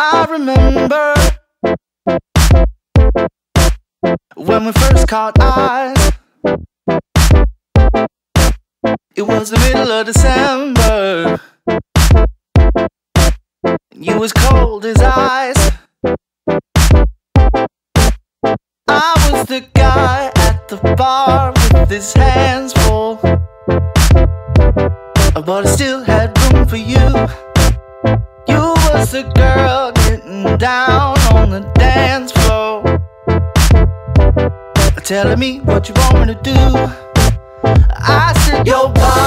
I remember when we first caught eyes. It was the middle of December. And You was cold as ice. I was the guy at the bar with his hands full. But I still had room for you. You was the girl getting down on the dance floor. Telling me what you want me to do. I said, Your body.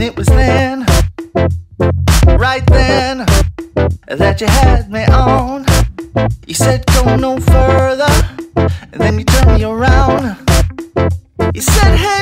And it was then, right then, that you had me on. You said go no further, and then you turned me around. You said, hey